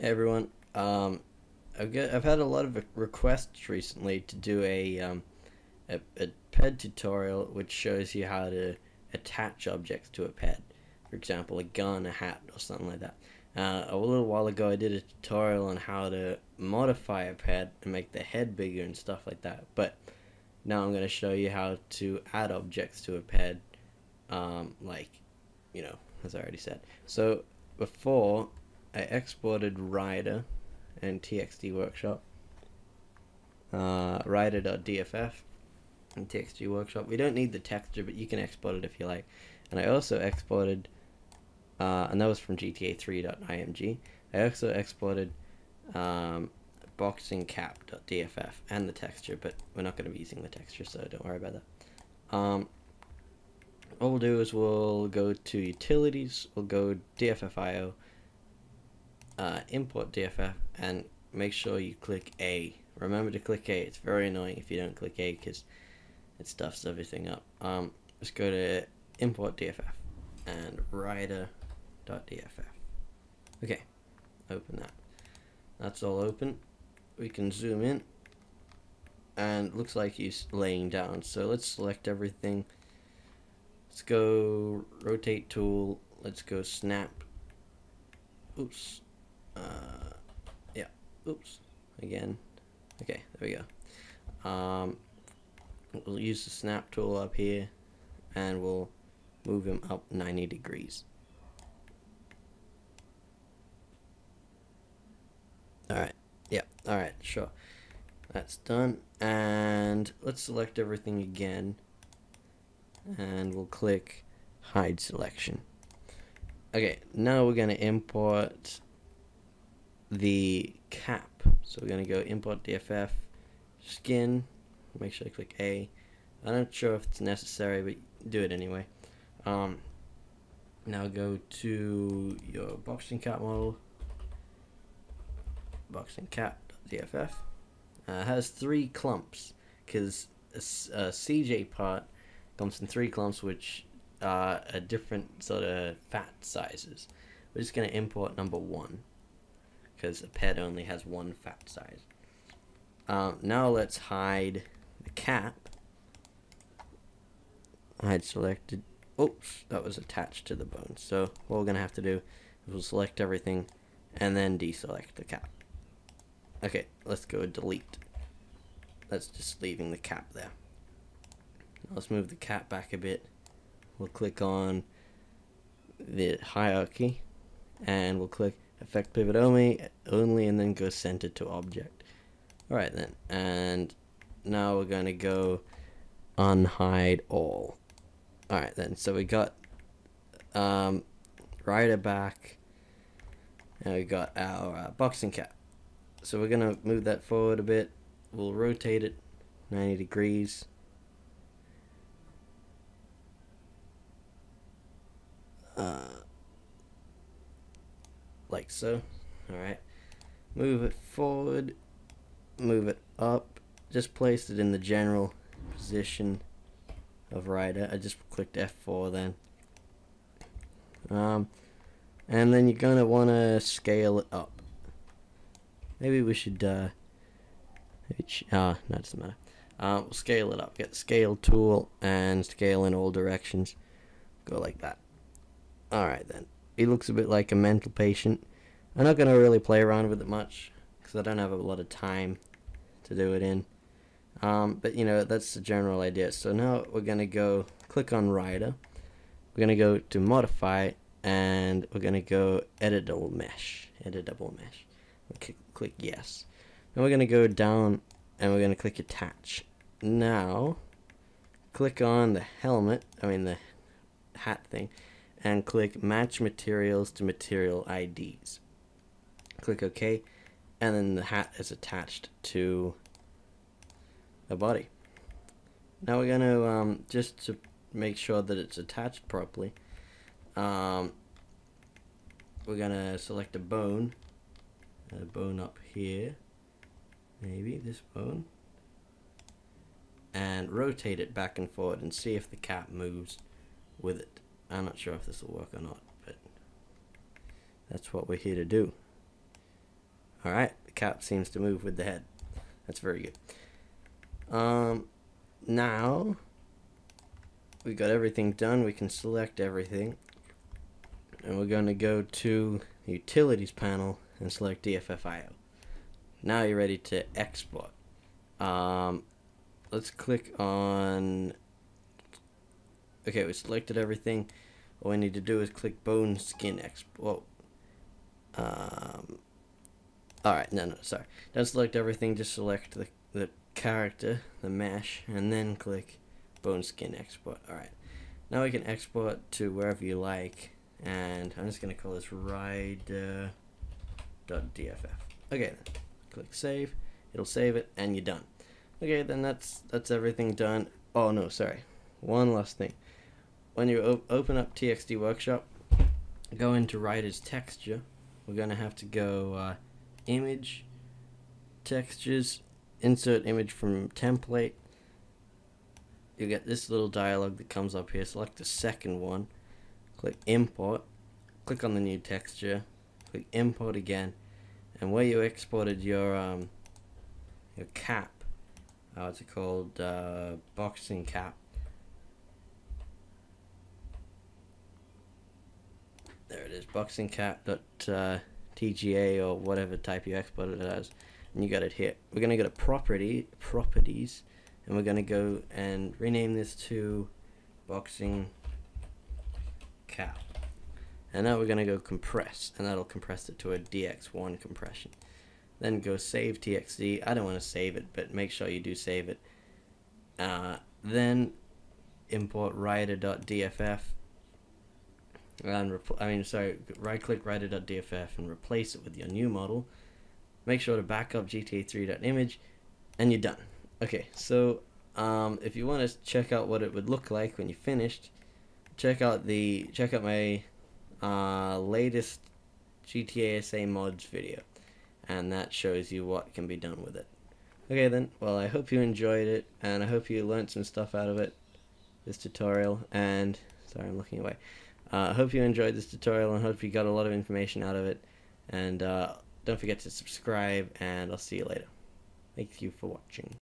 Everyone, um, I've got I've had a lot of requests recently to do a um, a, a ped tutorial which shows you how to attach objects to a ped. For example, a gun, a hat, or something like that. Uh, a little while ago, I did a tutorial on how to modify a ped and make the head bigger and stuff like that. But now I'm going to show you how to add objects to a ped, um, like, you know, as I already said. So before I exported Ryder and TXD Workshop, uh, Ryder.dff and TXD Workshop. We don't need the texture, but you can export it if you like. And I also exported, uh, and that was from GTA 3.img. I also exported um, boxingcap.dff and the texture, but we're not going to be using the texture, so don't worry about that. Um, what we'll do is we'll go to utilities, we'll go DFFIO, uh, import DFF and make sure you click A. Remember to click A. It's very annoying if you don't click A because it stuffs everything up. Um, let's go to import DFF and ryder.dff. Okay, open that. That's all open. We can zoom in and looks like he's laying down. So let's select everything. Let's go rotate tool. Let's go snap. Oops. Uh, yeah, oops, again. Okay, there we go. Um, we'll use the snap tool up here and we'll move him up 90 degrees. Alright, yeah, alright, sure. That's done. And let's select everything again. And we'll click hide selection. Okay, now we're going to import the cap. So we're going to go import DFF, skin, make sure I click A. I'm not sure if it's necessary, but do it anyway. Um, now go to your boxing cap model, boxing cap DFF. Uh, has three clumps because a, a, CJ part comes in three clumps, which are a different sort of fat sizes. We're just going to import number one because a ped only has one fat size. Um, now let's hide the cap. Hide selected. Oops, that was attached to the bone. So what we're going to have to do is we'll select everything and then deselect the cap. Okay, let's go delete. That's just leaving the cap there. Let's move the cap back a bit. We'll click on the hierarchy and we'll click affect pivot only, only, and then go center to object. Alright then, and now we're going to go unhide all. Alright then, so we got um, Ryder back, and we got our uh, boxing cap. So we're going to move that forward a bit. We'll rotate it 90 degrees. Uh, like so. Alright. Move it forward. Move it up. Just place it in the general position of Ryder. I just clicked F4 then. Um, and then you're going to want to scale it up. Maybe we should, uh, ah, no, it doesn't matter. Uh, we'll scale it up. Get scale tool and scale in all directions. Go like that. Alright then. He looks a bit like a mental patient. I'm not going to really play around with it much because I don't have a lot of time to do it in. Um, but you know, that's the general idea. So now we're going to go click on Ryder. We're going to go to Modify and we're going to go Editable Mesh. Editable Mesh. Click Yes. Now we're going to go down and we're going to click Attach. Now, click on the helmet, I mean the hat thing, and click match materials to material IDs. Click OK, and then the hat is attached to the body. Now we're going to, um, just to make sure that it's attached properly, um, we're going to select a bone, a bone up here, maybe this bone, and rotate it back and forward and see if the cap moves with it. I'm not sure if this will work or not, but that's what we're here to do. Alright, the cap seems to move with the head. That's very good. Um, now, we've got everything done. We can select everything. And we're going to go to the Utilities panel and select DFFIO. Now you're ready to export. Um, let's click on... Okay, we selected everything. All we need to do is click bone skin export. Um, Alright, no, no, sorry. Don't select everything, just select the, the character, the mesh, and then click bone skin export. Alright, now we can export to wherever you like, and I'm just going to call this ride.dff. Okay, then, click save, it'll save it, and you're done. Okay, then that's that's everything done. Oh no, sorry. One last thing. When you open up TXD Workshop, go into Writer's texture. We're going to have to go... Uh, image, textures, insert image from template. You get this little dialog that comes up here. Select the second one, click import, click on the new texture, click import again, and where you exported your um, your cap, uh, what's it called, uh, boxing cap. There it is, boxing cap dot uh, or whatever type you exported it as and you got it here. We're gonna go to property properties and we're gonna go and rename this to boxing cap. And now we're gonna go compress and that'll compress it to a DXT1 compression. Then go save TXD I don't want to save it but make sure you do save it. Uh, then import ryder.dff and I mean sorry right click ryder.dff and replace it with your new model. Make sure to back up gta3.image and you're done. Okay so um, if you want to check out what it would look like when you finished check out the check out my uh, latest GTASA mods video and that shows you what can be done with it. Okay then. Well I hope you enjoyed it and I hope you learned some stuff out of it this tutorial and sorry I'm looking away I uh, hope you enjoyed this tutorial and hope you got a lot of information out of it. And uh, don't forget to subscribe, and I'll see you later. Thank you for watching.